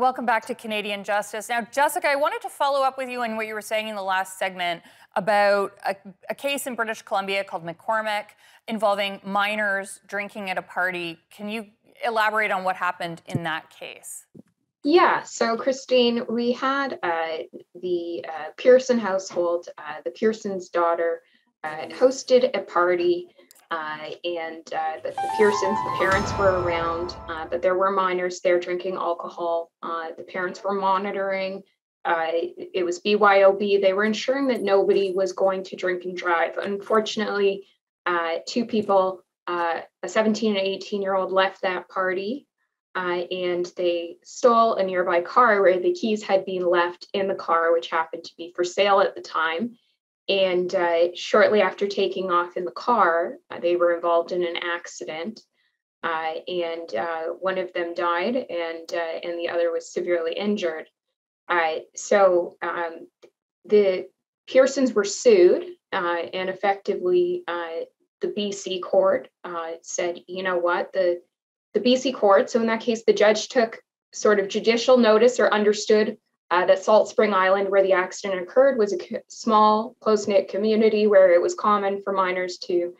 Welcome back to Canadian Justice. Now, Jessica, I wanted to follow up with you on what you were saying in the last segment about a, a, case in British Columbia called McCormick involving minors drinking at a party. Can you elaborate on what happened in that case? Yeah, so Christine, we had uh, the uh, Pearson household, uh, the Pearson's daughter, uh, hosted a party uh, and uh, the, Pearsons, the parents were around, uh, but there were minors there drinking alcohol. Uh, the parents were monitoring. Uh, it was BYOB. They were ensuring that nobody was going to drink and drive. Unfortunately, uh, two people, a 17 and 18 year old, left that party. and they stole a nearby car where the keys had been left in the car, which happened to be for sale at the time. And uh, shortly after taking off in the car, uh, they were involved in an accident. Uh, and uh, one of them died, and uh, and the other was severely injured. Uh, so um, the Pearsons were sued, and effectively the BC court said, you know what, the the BC court. So in that case, the judge took sort of judicial notice or understood uh, that Salt Spring Island, where the accident occurred, was a small, close knit community where it was common for minors to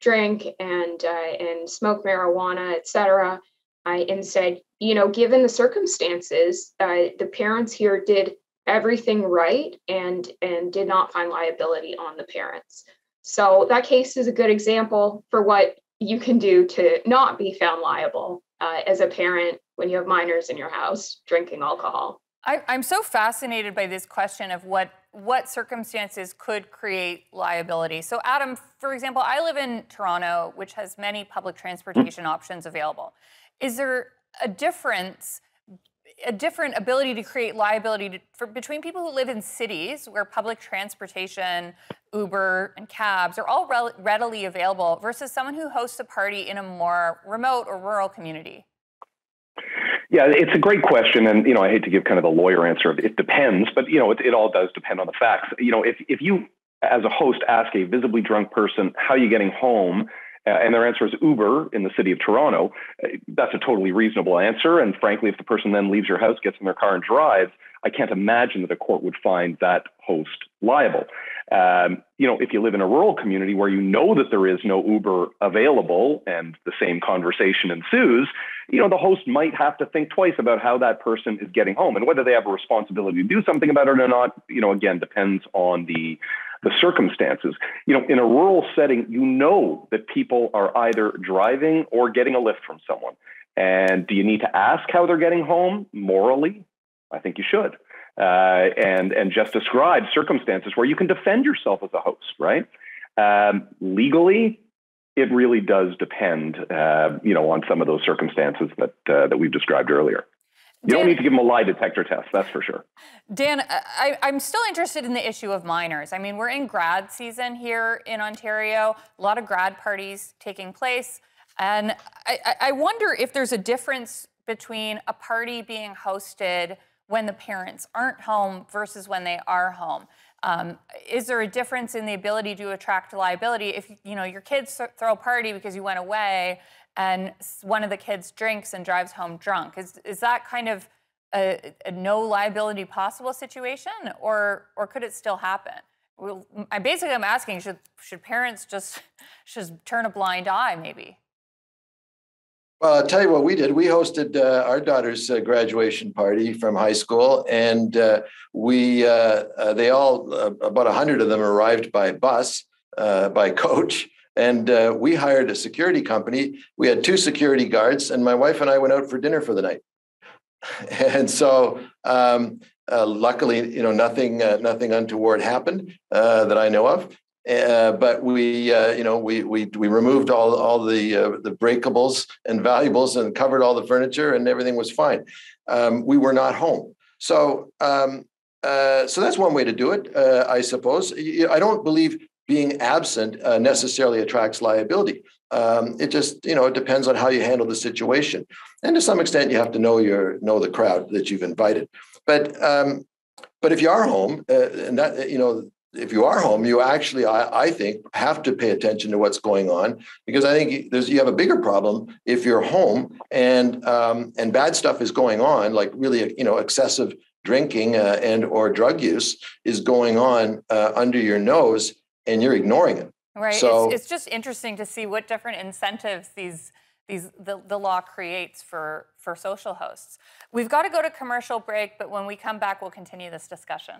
drink and uh, and smoke marijuana, etc. Uh, and said, you know, given the circumstances, uh, the parents here did everything right and and did not find liability on the parents. So that case is a good example for what you can do to not be found liable uh, as a parent when you have minors in your house drinking alcohol. I, am so fascinated by this question of what what circumstances could create liability. So, Adam, for example, I live in Toronto, which has many public transportation options available. Is there a difference, a different ability to create liability to, for, between people who live in cities where public transportation, Uber, and cabs are all re- readily available versus someone who hosts a party in a more remote or rural community? Yeah, it's a great question, and you know, I hate to give kind of a lawyer answer. Of it depends, but you know, it, it all does depend on the facts. You know, if if you as a host ask a visibly drunk person how are you getting home, and their answer is Uber in the city of Toronto, uh, that's a totally reasonable answer. And frankly, if the person then leaves your house, gets in their car, and drives, I can't imagine that a court would find that host liable. Um, you know, if you live in a rural community where you know that there is no Uber available and the same conversation ensues, you know, the host might have to think twice about how that person is getting home and whether they have a responsibility to do something about it or not, you know, again, depends on the the circumstances. You know, in a rural setting, you know that people are either driving or getting a lift from someone. And do you need to ask how they're getting home morally? I think you should uh, and and just describe circumstances where you can defend yourself as a host, right? Um, legally, it really does depend, uh, you know, on some of those circumstances that uh, that we've described earlier. You Dan, don't need to give them a lie detector test, that's for sure. Dan, I, am still interested in the issue of minors. I mean, we're in grad season here in Ontario, a lot of grad parties taking place. And I, I wonder if there's a difference between a party being hosted when the parents aren't home versus when they are home? Um, is there a difference in the ability to attract liability if you know your kids throw a party because you went away and one of the kids drinks and drives home drunk? Is is that kind of a, a no liability possible situation, or or could it still happen? Well, I basically I'm asking should should parents just should turn a blind eye maybe? Well, I'll tell you what we did. We hosted uh, our daughter's uh, graduation party from high school, and uh, we uh, uh, they all uh, about a hundred of them arrived by bus, by coach, and we hired a security company. We had two security guards, and my wife and I went out for dinner for the night. And so, um, luckily, you know, nothing nothing untoward happened that I know of. Uh, but we, uh, you know, we we we removed all all the uh, the breakables and valuables and covered all the furniture and everything was fine. Um, we were not home, so um, uh, so that's one way to do it, uh, I suppose. I don't believe being absent necessarily attracts liability. Um, it just you know it depends on how you handle the situation, and to some extent you have to know your know the crowd that you've invited. But um, but if you are home, and that you know if you are home, you actually, I, I think, have to pay attention to what's going on because I think there's you have a bigger problem if you're home and um, and bad stuff is going on, like really, you know, excessive drinking uh, and or drug use is going on uh, under your nose, and you're ignoring it. Right. So- it's, it's just interesting to see what different incentives these these the, the law creates for for social hosts. We've got to go to commercial break, but when we come back, we'll continue this discussion.